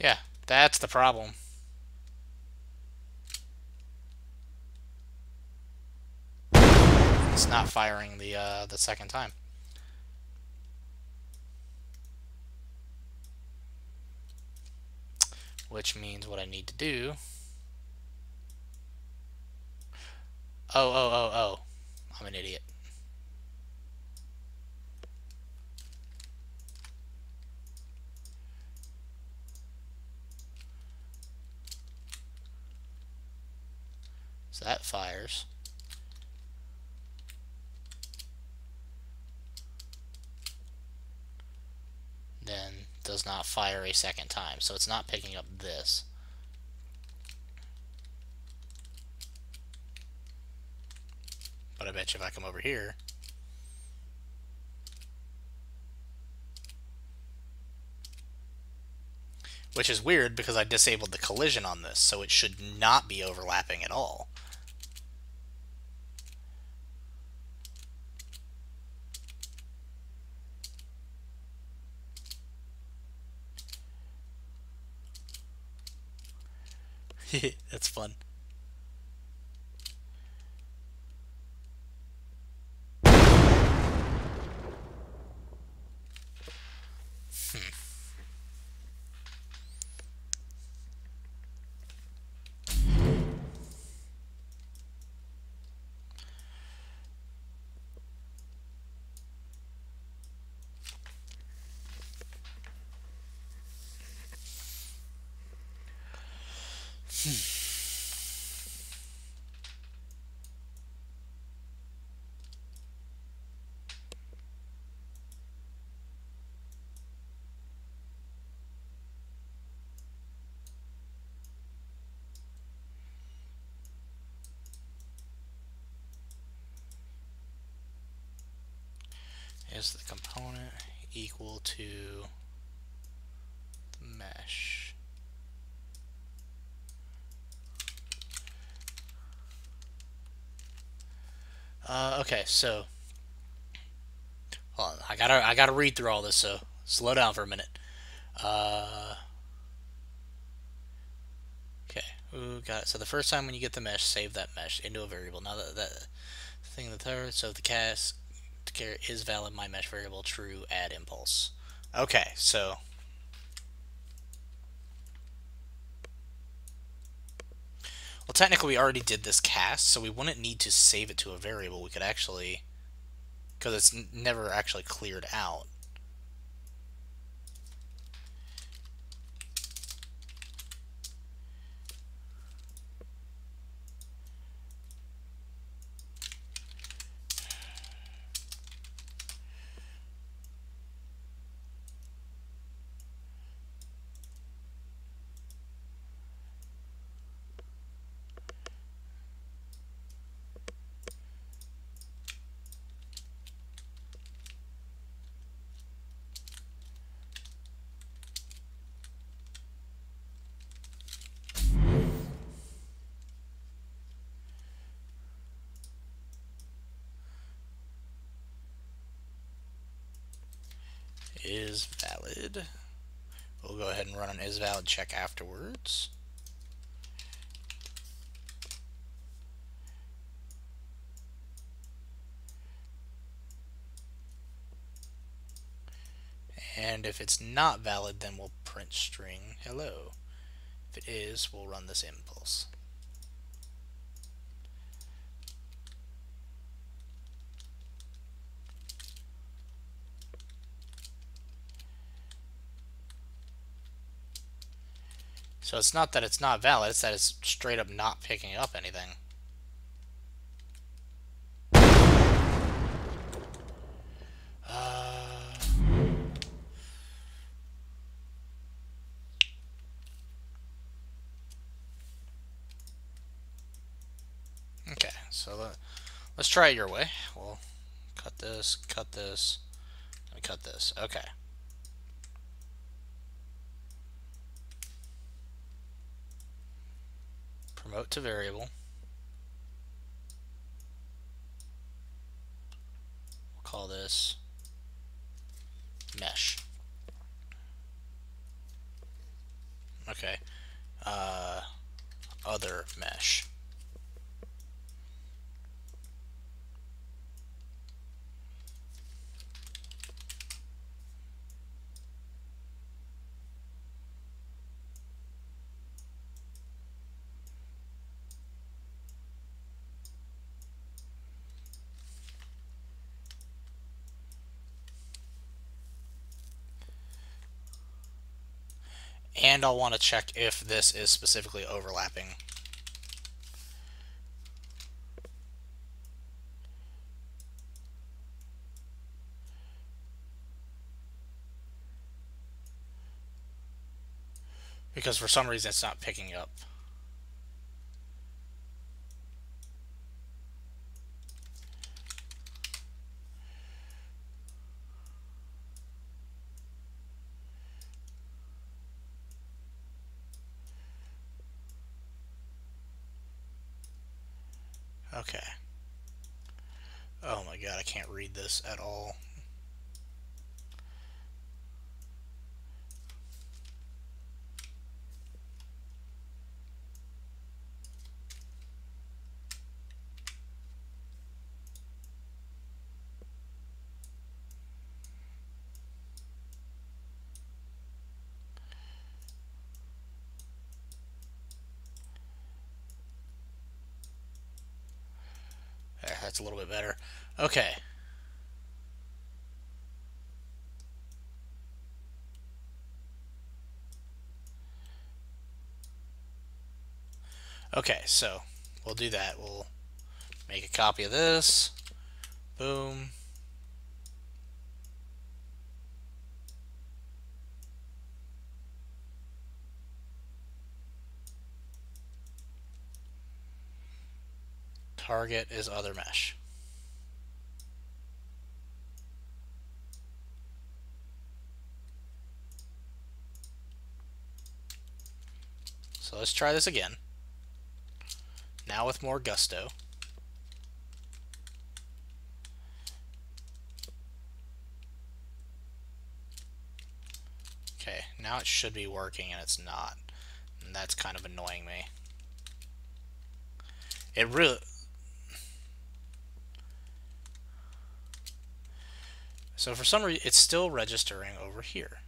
Yeah, that's the problem. It's not firing the uh, the second time. Which means what I need to do... Oh, oh, oh, oh. I'm an idiot. So that fires. Then does not fire a second time. So it's not picking up this. But I bet you if I come over here, which is weird because I disabled the collision on this, so it should not be overlapping at all. That's fun. Is the component equal to the mesh. Uh, okay, so hold on, I gotta I gotta read through all this, so slow down for a minute. Uh, okay, Ooh, got it. So the first time when you get the mesh, save that mesh into a variable. Now that that thing the third, so the cast is valid my mesh variable true add impulse. Okay, so Well, technically we already did this cast, so we wouldn't need to save it to a variable. We could actually, because it's never actually cleared out, is valid. We'll go ahead and run an is valid check afterwards. And if it's not valid, then we'll print string hello. If it is, we'll run this impulse. So it's not that it's not valid, it's that it's straight up not picking up anything. Uh... Okay, so let, let's try it your way. We'll cut this, cut this, and cut this. Okay. Promote to variable. We'll call this mesh. Okay. Uh, other mesh. And I'll want to check if this is specifically overlapping. Because for some reason it's not picking up. Okay. Oh my god, I can't read this at all. That's a little bit better. Okay. Okay, so we'll do that. We'll make a copy of this. Boom. Target is other mesh. So let's try this again. Now with more gusto. Okay, now it should be working and it's not. And that's kind of annoying me. It really So for some reason, it's still registering over here.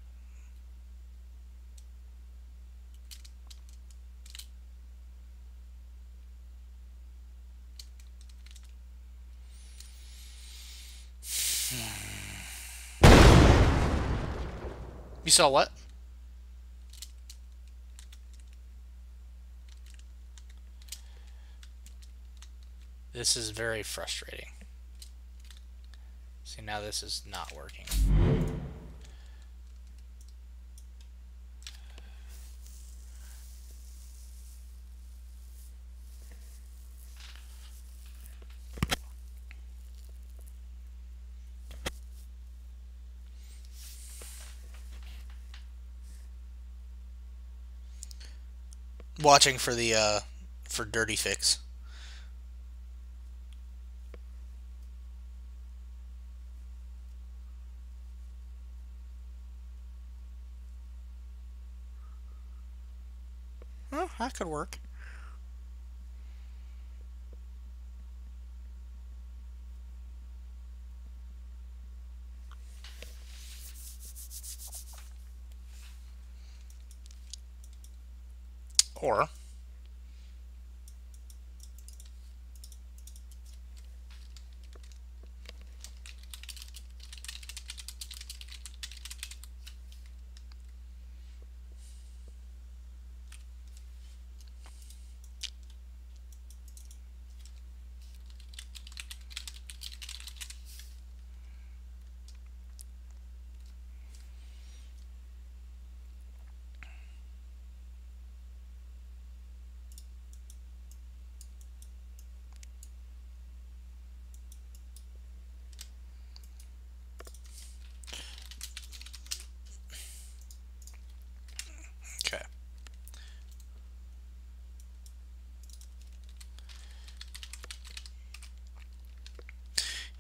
Hmm. You saw what? This is very frustrating. See, now this is not working. Watching for the uh, for dirty fix. That could work. Or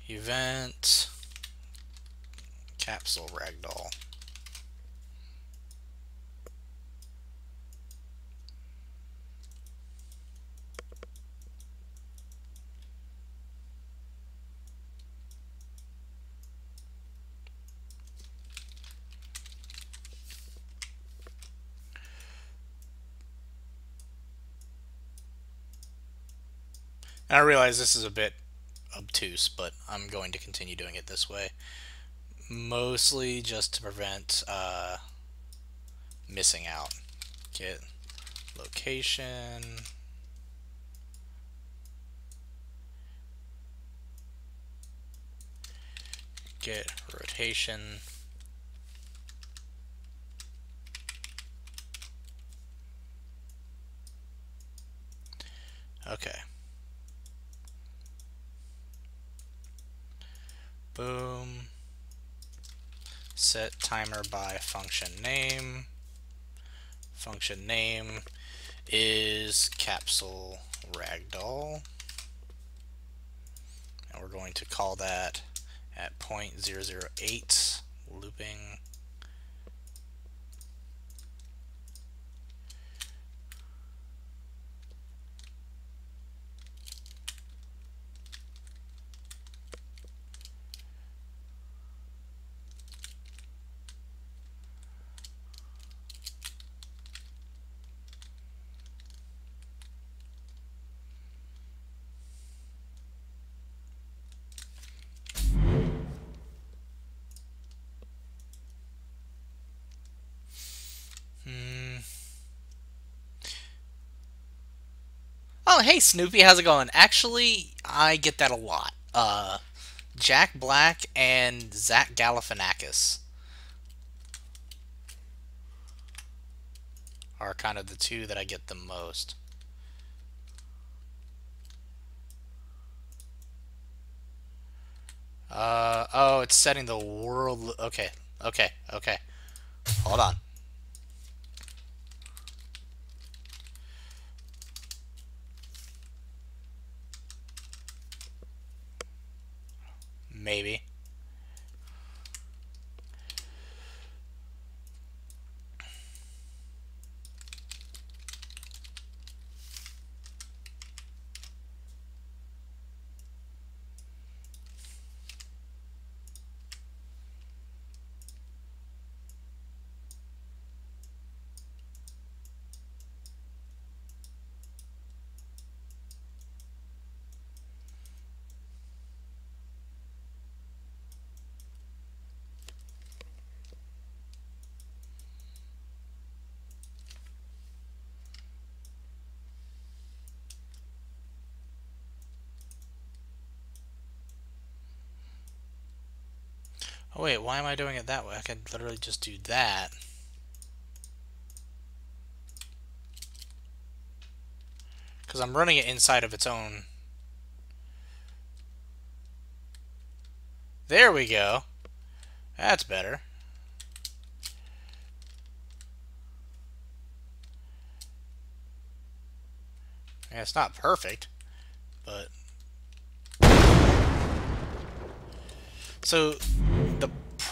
event capsule ragdoll. I realize this is a bit obtuse, but I'm going to continue doing it this way. Mostly just to prevent uh, missing out. Get location. Get rotation. Okay. Boom. Set timer by function name. Function name is capsule ragdoll. And we're going to call that at 0.008 looping Oh, hey Snoopy, how's it going? Actually, I get that a lot. Uh, Jack Black and Zach Galifianakis are kind of the two that I get the most. Uh, oh, it's setting the world. Okay, okay, okay. Hold on. Maybe. Oh wait, why am I doing it that way? I could literally just do that. Because I'm running it inside of its own. There we go. That's better. Yeah, it's not perfect, but So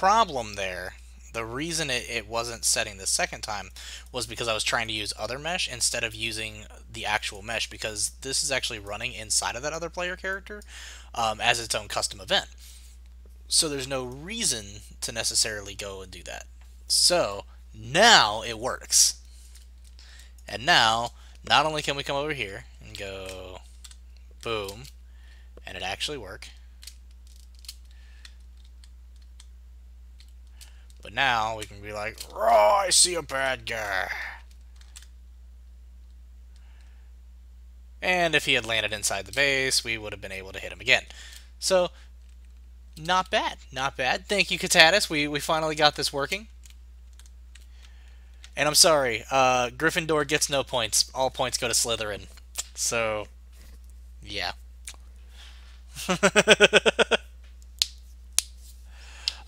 problem there, the reason it, it wasn't setting the second time was because I was trying to use other mesh instead of using the actual mesh because this is actually running inside of that other player character um, as its own custom event. So there's no reason to necessarily go and do that. So now it works. And now, not only can we come over here and go boom, and it actually work, But now we can be like, oh, I see a bad guy. And if he had landed inside the base, we would have been able to hit him again. So, not bad. Not bad. Thank you, Katatis. We, we finally got this working. And I'm sorry, uh, Gryffindor gets no points. All points go to Slytherin. So, yeah.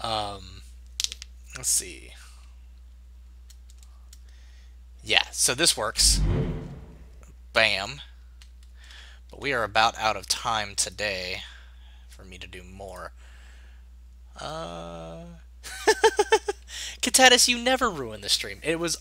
um, Let's see. Yeah, so this works. Bam. But we are about out of time today for me to do more. Uh... Katatis, you never ruin the stream. It was